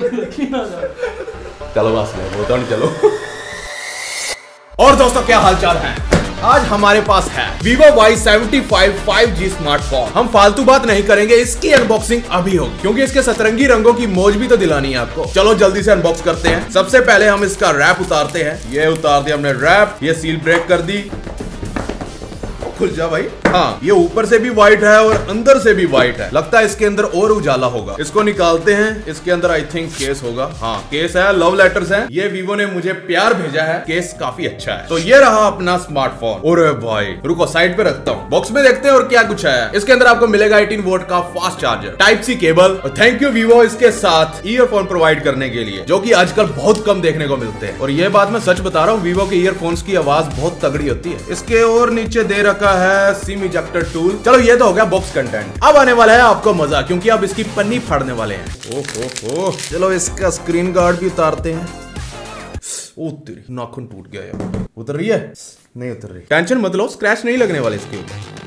चलो बस ले वो तो नहीं चलो। और दोस्तों, क्या हालचाल है? आज हमारे पास है Vivo Y75 5G स्मार्टफ़ोन हम फालतू बात नहीं करेंगे, इसकी अनबॉक्सिंग अभी होगी, क्योंकि इसके सतरंगी रंगों की मौज भी तो दिलानी है आपको। चलो, जल्दी से अनबॉक्स करते हैं। सबसे पहले हम इसका रैप उतारते हैं। ये उतार दिया हमने रैप ये सील ब्रेक कर दी। खुल जा भाई। हाँ। ये ऊपर से भी व्हाइट है और अंदर से भी व्हाइट है। लगता है इसके अंदर और उजाला होगा। इसको निकालते हैं। इसके अंदर आई थिंक केस होगा। हाँ केस है लव लेटर्स है। ये वीवो ने मुझे प्यार भेजा है। केस काफ़ी अच्छा है। तो ये रहा अपना स्मार्टफ़ोन और भाई रुको साइड पे रखता हूँ। बॉक्स में देखते हैं और क्या कुछ है। इसके अंदर आपको मिलेगा एटीन वोट का fast charger type C cable और थैंक यू वीवो इसके साथ ईयरफोन प्रोवाइड करने के लिए जो की आजकल बहुत कम देखने को मिलते हैं। और ये बात मैं सच बता रहा हूँ वीवो के ईयरफोन्स की आवाज़ बहुत तगड़ी होती है। इसके और नीचे दे रखा है सिम इजेक्टर टूल चलो ये तो हो गया बॉक्स कंटेंट अब आने वाला है आपको मज़ा क्योंकि अब इसकी पन्नी फाड़ने वाले हैं। ओहो हो। चलो इसका स्क्रीन गार्ड भी उतारते हैं। ओ तेरी नाखून टूट गया यार। उतर रही है? नहीं उतर रही। टेंशन मत लो स्क्रैच नहीं लगने वाले इसके ऊपर।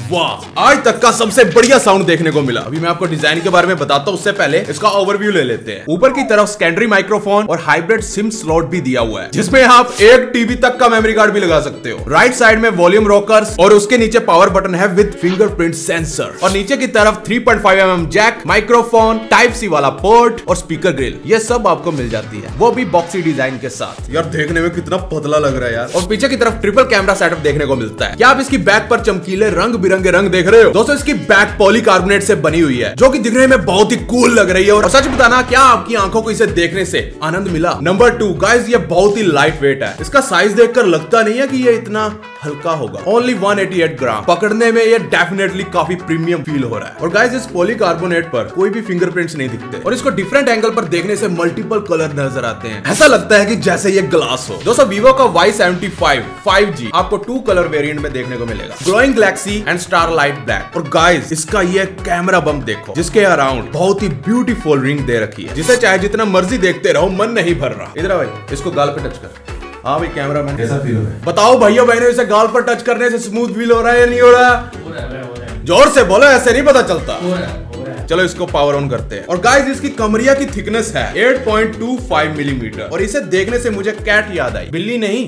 वाह। आज तक का सबसे बढ़िया साउंड देखने को मिला। अभी मैं आपको डिज़ाइन के बारे में बताता हूँ उससे पहले इसका ओवरव्यू ले लेते हैं। ऊपर की तरफ़ स्कैंडरी माइक्रोफोन और हाइब्रिड सिम स्लॉट भी दिया हुआ है जिसमें आप एक टीवी तक का मेमोरी कार्ड भी लगा सकते हो। राइट साइड में वॉल्यूम रोकर्स और उसके नीचे पावर बटन है विद फिंगरप्रिंट सेंसर और नीचे की तरफ़ 3.5 point five M M jack microphone type C वाला पोर्ट और स्पीकर ग्रिल ये सब आपको मिल जाती है। वो भी बॉक्सी डिज़ाइन के साथ। यार देखने में कितना पतला लग रहा है यार। और पीछे की तरफ़ ट्रिपल कैमरा सेटअप देखने को मिलता है। क्या आप इसकी बैक पर चमकीले रंग बिरंगे रंग देख रहे हो? दोस्तों, इसकी बैक पॉलीकार्बोनेट से बनी हुई है, जो कि दिखने में बहुत ही कूल लग रही है। और सच बताना, क्या आपकी आँखों को इसे देखने से आनंद मिला? नंबर टू गाइस ये बहुत ही लाइट वेट है। इसका साइज़ देखकर लगता नहीं है कि ये इतना हल्का होगा। ओनली 188 ग्राम पकड़ने में ये डेफिनेटली काफ़ी प्रीमियम फील हो रहा है। और गाइस इस पॉलीकार्बोनेट पर कोई भी फिंगरप्रिंट्स नहीं दिखते। और इसको डिफरेंट एंगल पर देखने से मल्टीपल कलर नज़र आते हैं। ऐसा लगता है कि जैसे ये ग्लास हो। दोस्तों वीवो का Y75 5G आपको टू कलर वेरिएंट में देखने को मिलेगा। Glowing galaxy and star light black और गाइस इसका ये कैमरा बम देखो जिसके अराउंड बहुत ही ब्यूटीफुल रिंग दे रखी है। जिसे चाहे जितना मर्ज़ी देखते रहो मन नहीं भर रहा। इधर भाई इसको गाल पे टच कर। हाँ भाई कैमरा मैन कैसा फील हो रहा है? बताओ भैया बहनों इसे गाल पर टच करने से स्मूथ फील हो रहा है या नहीं हो रहा? है ज़ोर से बोलो ऐसे नहीं पता चलता। चलो इसको पावर ऑन करते हैं। और गाइस इसकी कमरिया की थिकनेस है 8.25 मिलीमीटर mm और इसे देखने से मुझे कैट याद आई। बिल्ली नहीं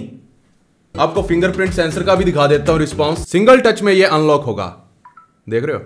आपको फिंगरप्रिंट सेंसर का भी दिखा देता हूँ रिस्पॉन्स सिंगल टच में ये अनलॉक होगा। देख रहे हो?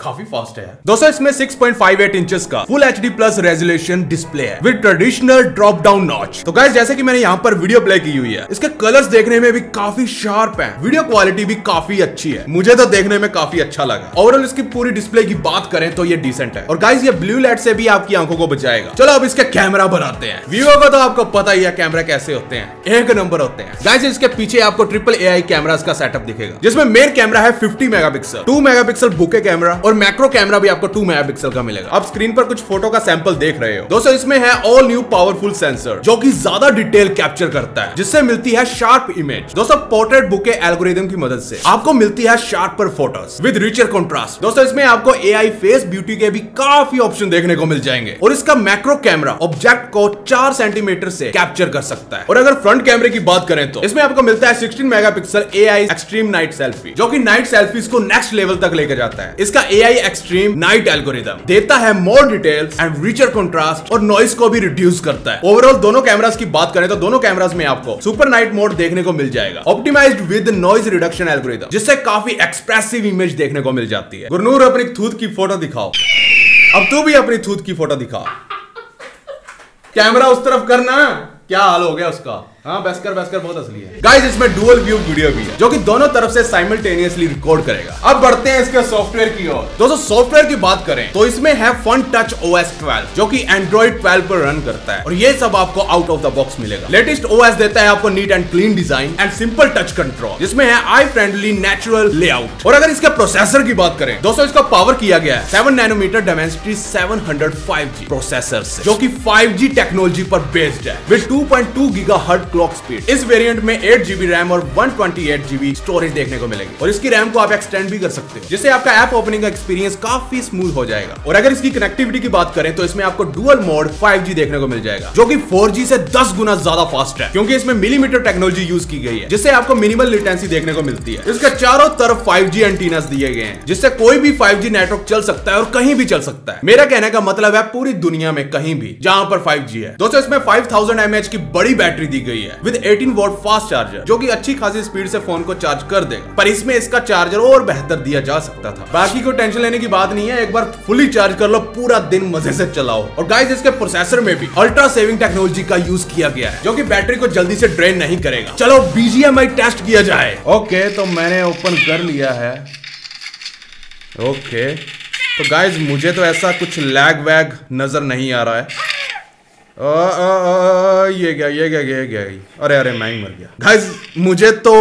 काफ़ी फास्ट है दोस्तों, इसमें 6.58 इंचेस का full HD plus resolution display है with traditional drop down notch तो गाइस जैसे कि मैंने यहाँ पर वीडियो प्ले की हुई है, इसके कलर्स देखने में भी काफ़ी शार्प हैं। वीडियो क्वालिटी भी काफ़ी अच्छी है। मुझे तो देखने में काफ़ी अच्छा लगा। ओवरऑल इसकी पूरी डिस्प्ले की बात करें तो ये डिसेंट है। और गाइज़ ये ब्लू लाइट से भी आपकी आँखों को बचाएगा। चलो, अब इसके कैमरा बनाते हैं। वीवो का तो आपको पता ही है कैमरा कैसे होते हैं। एक नंबर होते हैं। गाइस इसके पीछे आपको ट्रिपल ए आई कैमराज का सेटअप दिखेगा, जिसमें मेन कैमरा है 50 मेगापिक्सल 2 मेगापिक्सल बुके कैमरा और मैक्रो कैमरा भी आपको 2 मेगापिक्सल का मिलेगा। आप स्क्रीन पर कुछ फ़ोटो का सैंपल देख रहे हो। दोस्तों, इसमें है ऑल न्यू पावरफुल सेंसर जो कि ज़्यादा डिटेल कैप्चर करता है, जिससे मिलती है शार्प इमेज दोस्तों पोर्ट्रेट बुके एल्गोरिदम की मदद से आपको मिलती है sharper photos with richer contrast दोस्तों, इसमें आपको ए फेस ब्यूटी के भी काफ़ी ऑप्शन देखने को मिल जाएँगे। और इसका मैक्रो कैमरा ऑब्जेक्ट को चार सेंटीमीटर से कैप्चर कर सकता है। और अगर फ्रंट कैमरे की बात करें तो इसमें आपको मिलता है 16 megapixel AI extreme night selfie जो कि नाइट सेल्फीज को नेक्स्ट लेवल तक लेकर जाता है। इसका एआई एक्सट्रीम नाइट एल्गोरिदम देता है more details and richer contrast और नॉइस को भी रिड्यूस करता है। ओवरऑल दोनों कैमरास की बात करें तो दोनों कैमरास में आपको सुपर नाइट मोड देखने को मिल जाएगा। Optimized with noise reduction algorithm जिससे काफ़ी एक्सप्रेसिव इमेज देखने को मिल जाती है। गुरनूर, अपनी थूत की फ़ोटो दिखाओ। अब तू भी अपनी थूत की फ़ोटो दिखा। कैमरा उस तरफ़ करना। क्या हाल हो गया उसका? हाँ बैसकर बैसकर बहुत असली है। गाइस इसमें डुअल व्यू वीडियो भी है, जो कि दोनों तरफ़ से साइमल्टेनियसली रिकॉर्ड करेगा। अब बढ़ते हैं इसके सॉफ्टवेयर की ओर। दोस्तों सॉफ्टवेयर की बात करें तो इसमें है फन टच ओएस 12 जो कि एंड्रॉइड 12 पर रन करता है। और ये सब आपको आउट ऑफ़ द बॉक्स मिलेगा। लेटेस्ट ओएस देता है आपको neat and clean design and simple touch control जिसमें है आई फ्रेंडली नेचुरल लेआउट और अगर इसके प्रोसेसर की बात करें, दोस्तों, इसका पावर किया गया है seven nanometre Dimensity seven hundred five G processor जो की फाइव जी टेक्नोलॉजी पर बेस्ड है। With two point two gigahertz clock speed इस वेरिएंट में एट जीबी रैम और one twenty eight GB storage देखने को मिलेगी। और इसकी रैम को आप एक्सटेंड भी कर सकते हो, जिससे आपका ऐप ओपनिंग का एक्सपीरियंस काफ़ी स्मूथ हो जाएगा। और अगर इसकी कनेक्टिविटी की बात करें तो इसमें आपको डुअल मोड 5G देखने को मिल जाएगा, जो कि 4G से 10 गुना ज़्यादा फास्ट है, क्योंकि इसमें मिलीमीटर टेक्नोलॉजी यूज़ की गई है, जिससे आपको मिनिमल लिटेंसी देखने को मिलती है। इसके चारों तरफ़ 5G एंटीनास दिए गए हैं, जिससे कोई भी 5G नेटवर्क चल सकता है और कहीं भी चल सकता है। मेरा कहने का मतलब है पूरी दुनिया में कहीं भी जहाँ पर 5G है। दोस्तों, इसमें 5000 mAh की बड़ी बैटरी दी गई है। विद 18 वोट फास्ट चार्जर जो कि अच्छी खासी स्पीड से फ़ोन को चार्ज कर देगा पर इसमें इसका चार्जर और बेहतर दिया जा सकता था। बाकी को टेंशन लेने की बात नहीं है, एक बार फुली चार्ज कर लो, पूरा दिन मज़े से चलाओ। और गाइस इसके प्रोसेसर में भी अल्ट्रा सेविंग टेक्नोलॉजी का यूज़ किया गया है, जो कि बैटरी को जल्दी से ड्रेन नहीं करेगा। चलो बीजीएमआई टेस्ट किया जाए। ओके तो मैंने ओपन कर लिया है। ओके तो गाइज़ मुझे तो ऐसा कुछ लैग वैग नज़र नहीं आ रहा है। ये गया ये गया ये गया अरे अरे, मैं मर गया। गाइस मुझे तो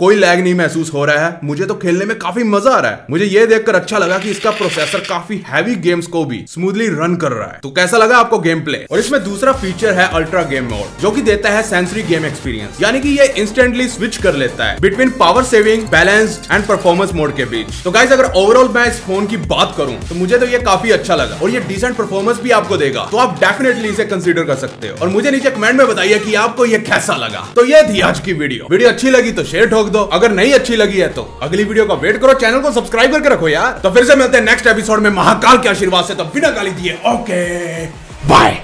कोई लैग नहीं महसूस हो रहा है। मुझे तो खेलने में काफ़ी मज़ा आ रहा है। मुझे ये देखकर अच्छा लगा कि इसका प्रोसेसर काफ़ी हैवी गेम्स को भी स्मूथली रन कर रहा है। तो कैसा लगा आपको गेम प्ले और इसमें दूसरा फीचर है अल्ट्रा गेम मोड जो की देता है सेंसरी गेम एक्सपीरियंस यानी कि ये इंस्टेंटली स्विच कर लेता है between power saving balance and performance mode के बीच। तो गाइज़ अगर ओवरऑल मैं इस फ़ोन की बात करूँ तो मुझे तो ये काफ़ी अच्छा लगा। और ये डिसेंट परफॉर्मेंस भी आपको देगा। तो आप डेफिनेटली इसे कंसिडर कंसिडर कर सकते हो। और मुझे नीचे कमेंट में बताइए कि आपको ये कैसा लगा। तो ये थी आज की वीडियो वीडियो अच्छी लगी तो शेयर ठोक दो। अगर नहीं अच्छी लगी है तो अगली वीडियो का वेट करो। चैनल को सब्सक्राइब करके रखो यार। तो फिर से मिलते हैं नेक्स्ट एपिसोड में। महाकाल के आशीर्वाद से। तो बिना गाली दिए ओके बाय